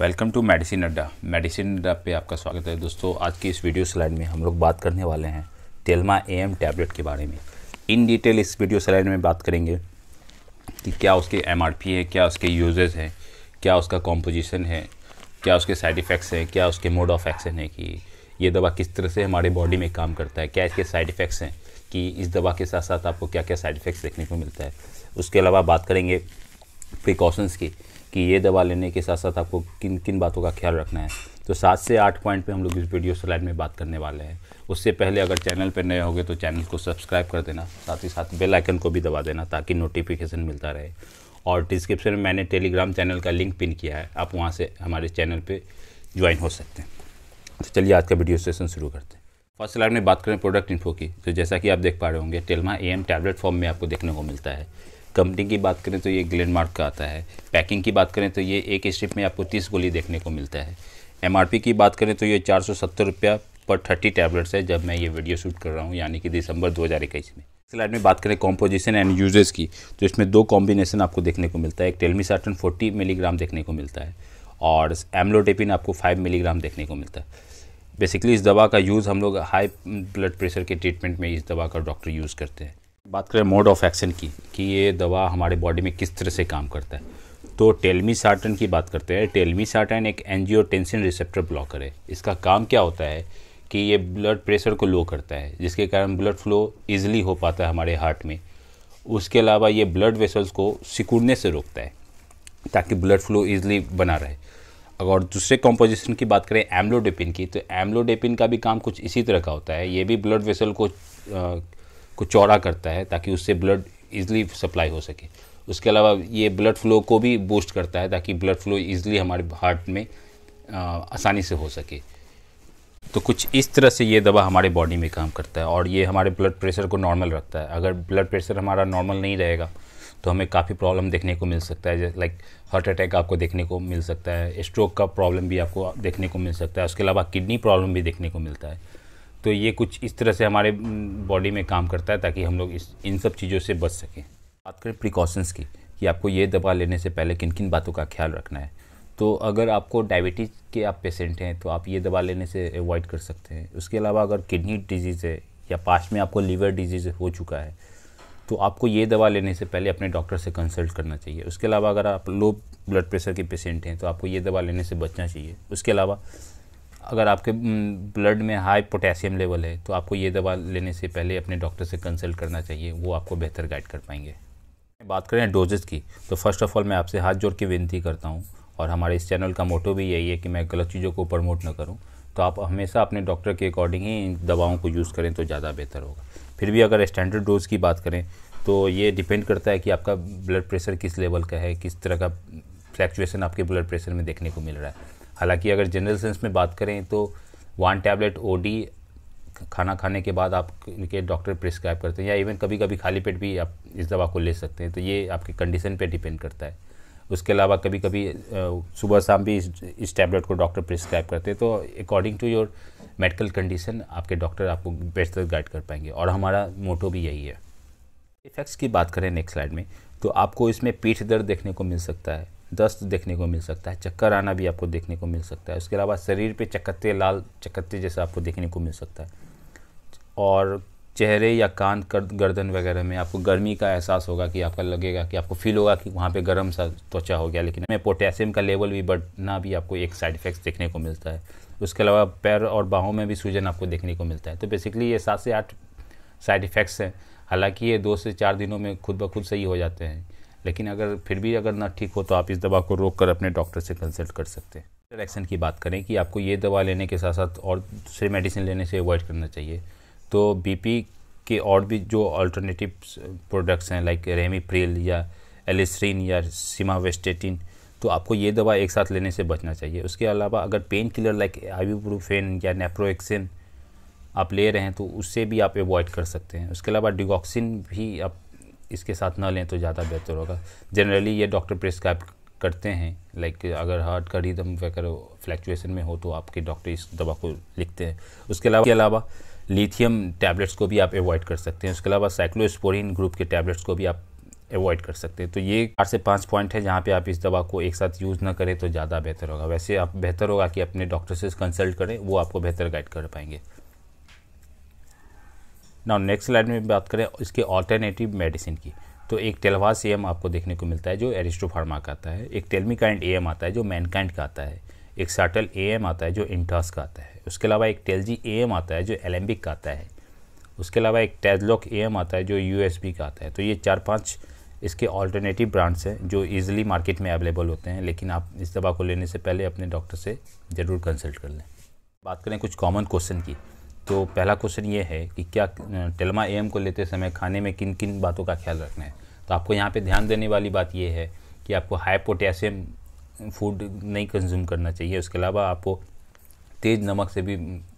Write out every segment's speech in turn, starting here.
Welcome to medicine Adda. Medicine Adda पे आपका स्वागत है। दोस्तों, आज की इस वीडियो स्लाइड में हम लोग बात करने वाले हैं टेलमा ए एम टैबलेट के बारे में। इन डिटेल इस वीडियो स्लाइड में बात करेंगे कि क्या उसके एम आर पी है, क्या उसके यूजेस हैं, क्या उसका कॉम्पोजिशन है, क्या उसके साइड इफ़ेक्ट्स हैं, क्या उसके मोड ऑफ़ एक्शन है कि ये दवा किस तरह से हमारे बॉडी में काम करता है, क्या इसके साइड इफ़ेक्ट्स हैं कि इस दवा के साथ साथ आपको क्या क्या साइड इफ़ेक्ट्स देखने को मिलता है। उसके अलावा बात करेंगे प्रिकॉशंस की। कि ये दवा लेने के साथ साथ आपको किन किन बातों का ख्याल रखना है। तो सात से आठ पॉइंट पे हम लोग इस वीडियो स्लाइड में बात करने वाले हैं। उससे पहले अगर चैनल पर नए होगे तो चैनल को सब्सक्राइब कर देना, साथ ही साथ बेल आइकन को भी दबा देना ताकि नोटिफिकेशन मिलता रहे। और डिस्क्रिप्शन में मैंने टेलीग्राम चैनल का लिंक पिन किया है, आप वहाँ से हमारे चैनल पर ज्वाइन हो सकते हैं। तो चलिए आज का वीडियो सेशन शुरू करते हैं। फ़र्स्ट स्लाइड में बात करें प्रोडक्ट इन्फो की। तो जैसा कि आप देख पा रहे होंगे, Telma A M tablet form में आपको देखने को मिलता है। कंपनी की बात करें तो ये ग्लेन मार्क का आता है। पैकिंग की बात करें तो ये एक स्ट्रिप में आपको तीस गोली देखने को मिलता है। एमआरपी की बात करें तो ये चार सौ सत्तर रुपया पर थर्टी टैबलेट्स है, जब मैं ये वीडियो शूट कर रहा हूँ, यानी कि दिसंबर दो हज़ार इक्कीस में। स्लाइड में बात करें कॉम्पोजिशन एंड यूजेस की तो इसमें दो कॉम्बिनेशन आपको देखने को मिलता है। एक टेलमीसाटन फोर्टी मिलीग्राम देखने को मिलता है और एमलोडेपिन आपको फाइव मिलीग्राम देखने को मिलता है। बेसिकली इस दवा का यूज़ हम लोग हाई ब्लड प्रेशर के ट्रीटमेंट में इस दवा का डॉक्टर यूज़ करते हैं। बात करें मोड ऑफ़ एक्शन की, कि ये दवा हमारे बॉडी में किस तरह से काम करता है। तो टेलमी साटन की बात करते हैं। टेलमी साटन एक एनजियोटेंसिन रिसेप्टर ब्लॉकर है। इसका काम क्या होता है कि ये ब्लड प्रेशर को लो करता है, जिसके कारण ब्लड फ्लो ईजिली हो पाता है हमारे हार्ट में। उसके अलावा ये ब्लड वेसल्स को सिकुड़ने से रोकता है, ताकि ब्लड फ्लो ईजिली बना रहे। अगर दूसरे कॉम्पोजिशन की बात करें एम्लोडेपिन की तो एम्लोडेपिन का भी काम कुछ इसी तरह का होता है। ये भी ब्लड वेसल को को चौड़ा करता है ताकि उससे ब्लड ईजिली सप्लाई हो सके। उसके अलावा ये ब्लड फ्लो को भी बूस्ट करता है ताकि ब्लड फ्लो ईजिली हमारे हार्ट में आ, आसानी से हो सके। तो कुछ इस तरह से ये दवा हमारे बॉडी में काम करता है और ये हमारे ब्लड प्रेशर को नॉर्मल रखता है। अगर ब्लड प्रेशर हमारा नॉर्मल नहीं रहेगा तो हमें काफ़ी प्रॉब्लम देखने को मिल सकता है। जैसे लाइक हार्ट अटैक आपको देखने को मिल सकता है स्ट्रोक का प्रॉब्लम भी आपको देखने को मिल सकता है। उसके अलावा किडनी प्रॉब्लम भी देखने को मिलता है। तो ये कुछ इस तरह से हमारे बॉडी में काम करता है ताकि हम लोग इस, इन सब चीज़ों से बच सकें। बात करें प्रिकॉशंस की, कि आपको ये दवा लेने से पहले किन किन बातों का ख्याल रखना है। तो अगर आपको डायबिटीज़ के आप पेशेंट हैं तो आप ये दवा लेने से अवॉइड कर सकते हैं। उसके अलावा अगर किडनी डिज़ीज़ है, या पास्ट में आपको लीवर डिज़ीज़ हो चुका है तो आपको ये दवा लेने से पहले अपने डॉक्टर से कंसल्ट करना चाहिए। उसके अलावा अगर आप लो ब्लड प्रेशर के पेशेंट हैं तो आपको ये दवा लेने से बचना चाहिए। उसके अलावा अगर आपके ब्लड में हाई पोटेशियम लेवल है तो आपको ये दवा लेने से पहले अपने डॉक्टर से कंसल्ट करना चाहिए, वो आपको बेहतर गाइड कर पाएँगे। बात करें डोजेस की तो फ़र्स्ट ऑफ़ ऑल मैं आपसे हाथ जोड़ के विनती करता हूँ, और हमारे इस चैनल का मोटो भी यही है कि मैं गलत चीज़ों को प्रमोट न करूँ तो आप हमेशा अपने डॉक्टर के अकॉर्डिंग ही इन दवाओं को यूज़ करें तो ज़्यादा बेहतर होगा। फिर भी अगर स्टैंडर्ड डोज की बात करें तो ये डिपेंड करता है कि आपका ब्लड प्रेशर किस लेवल का है, किस तरह का फ्लैक्चुएसन आपके ब्लड प्रेशर में देखने को मिल रहा है। हालाँकि अगर जनरल सेंस में बात करें तो वन टैबलेट ओडी खाना खाने के बाद आप के डॉक्टर प्रिस्क्राइब करते हैं या इवन कभी कभी खाली पेट भी आप इस दवा को ले सकते हैं। तो ये आपकी कंडीशन पे डिपेंड करता है। उसके अलावा कभी कभी सुबह शाम भी इस, इस टैबलेट को डॉक्टर प्रिस्क्राइब करते हैं। तो according to your medical condition आपके डॉक्टर आपको बेहतर गाइड कर पाएँगे। और हमारा मोटो भी यही है। इफ़ेक्ट्स की बात करें नेक्स्ट स्लाइड में तो आपको इसमें पीठ दर्द देखने को मिल सकता है। दस्त देखने को मिल सकता है, चक्कर आना भी आपको देखने को मिल सकता है। उसके अलावा शरीर पे चकत्ते, लाल चकत्ते जैसा आपको देखने को मिल सकता है। और चेहरे या कान गर्दन वगैरह में आपको गर्मी का एहसास होगा कि आपका लगेगा, कि आपको फील होगा कि वहाँ पे गर्म सा त्वचा हो गया। लेकिन हमें पोटेशियम का लेवल भी बढ़ना भी आपको एक साइड इफ़ेक्ट्स देखने को मिलता है। उसके अलावा पैर और बाहों में भी सूजन आपको देखने को मिलता है। तो बेसिकली ये सात से आठ साइड इफ़ेक्ट्स हैं। हालाँकि ये दो से चार दिनों में खुद ब खुद सही हो जाते हैं। लेकिन अगर फिर भी अगर ना ठीक हो तो आप इस दवा को रोक कर अपने डॉक्टर से कंसल्ट कर सकते हैं। इंटरेक्शन की बात करें कि आपको ये दवा लेने के साथ साथ और दूसरे मेडिसिन लेने से अवॉइड करना चाहिए। तो बीपी के और भी जो अल्टरनेटिव प्रोडक्ट्स हैं लाइक रेमीप्रिल या एलिस्ट्रीन या सीमावेस्टेटिन तो आपको ये दवा एक साथ लेने से बचना चाहिए। उसके अलावा अगर पेन किलर लाइक आईबूप्रोफेन या नेप्रोएक्सिन आप ले रहे हैं तो उससे भी आप अवॉइड कर सकते हैं। उसके अलावा डिगॉक्सिन भी आप इसके साथ ना लें तो ज़्यादा बेहतर होगा। जनरली ये डॉक्टर प्रिस्क्राइब करते हैं लाइक अगर हार्ट का रिदम वगैरह फ्लैक्चुएसन में हो तो आपके डॉक्टर इस दवा को लिखते हैं। उसके अलावा के अलावा लिथियम टैबलेट्स को भी आप अवॉइड कर सकते हैं। उसके अलावा साइक्लोस्पोरिन ग्रुप के टैबलेट्स को भी आप अवॉइड कर सकते हैं। तो ये चार से पाँच पॉइंट है जहाँ पे आप इस दवा को एक साथ यूज़ ना करें तो ज़्यादा बेहतर होगा। वैसे आप बेहतर होगा कि अपने डॉक्टर से कंसल्ट करें, वो आपको बेहतर गाइड कर पाएँगे। ना नेक्स्ट स्लाइड में बात करें इसके ऑल्टरनेटिव मेडिसिन की। तो एक टेलवास एम आपको देखने को मिलता है, जो एरिस्टो फार्मा का आता है। एक टेलमिकाइंड एम आता है, जो मैनकाइंड का आता है। एक साटल एम आता है, जो इंटास का आता है। उसके अलावा एक टेलजी एम आता है, जो एलेम्बिक का आता है। उसके अलावा एक टेजलॉक एम आता है, जो यू एस बी का आता है। तो ये चार पाँच इसके ऑल्टरनेटिव ब्रांड्स हैं, जो ईजिली मार्केट में अवेलेबल होते हैं। लेकिन आप इस दवा को लेने से पहले अपने डॉक्टर से ज़रूर कंसल्ट कर लें। बात करें कुछ कॉमन क्वेश्चन की। तो पहला क्वेश्चन ये है कि क्या टेलमा एम को लेते समय खाने में किन किन बातों का ख्याल रखना है? तो आपको यहाँ पे ध्यान देने वाली बात ये है कि आपको हाई पोटेशियम फ़ूड नहीं कंज्यूम करना चाहिए। उसके अलावा आपको तेज़ नमक से भी,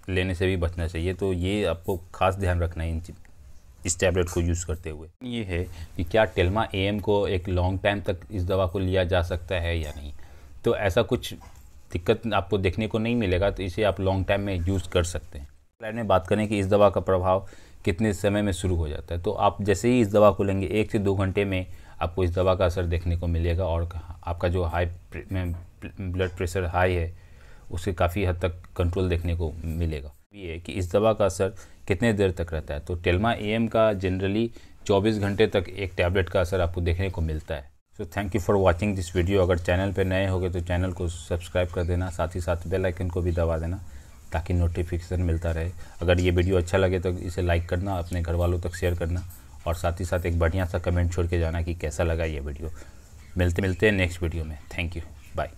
लेने से भी बचना चाहिए। तो ये आपको खास ध्यान रखना है इन इस टैबलेट को यूज़ करते हुए। ये है कि क्या टेलमा एम को एक लॉन्ग टाइम तक इस दवा को लिया जा सकता है या नहीं? तो ऐसा कुछ दिक्कत आपको देखने को नहीं मिलेगा तो इसे आप लॉन्ग टाइम में यूज़ कर सकते हैं। स्लाइड में बात करें कि इस दवा का प्रभाव कितने समय में शुरू हो जाता है। तो आप जैसे ही इस दवा को लेंगे, एक से दो घंटे में आपको इस दवा का असर देखने को मिलेगा और आपका जो हाई ब्लड प्रेशर हाई है, उसे काफ़ी हद तक कंट्रोल देखने को मिलेगा। ये है कि इस दवा का असर कितने देर तक रहता है। तो टेलमा एम का जनरली 24 घंटे तक एक टैबलेट का असर आपको देखने को मिलता है। So thank you for watching this video अगर चैनल पर नए हो तो चैनल को सब्सक्राइब कर देना, साथ ही साथ बेल आइकन को भी दबा देना। ताकि नोटिफिकेशन मिलता रहे। अगर ये वीडियो अच्छा लगे तो इसे लाइक करना, अपने घर वालों तक शेयर करना और साथ ही साथ एक बढ़िया सा कमेंट छोड़ के जाना कि कैसा लगा ये वीडियो मिलते मिलते हैं नेक्स्ट वीडियो में। Thank you bye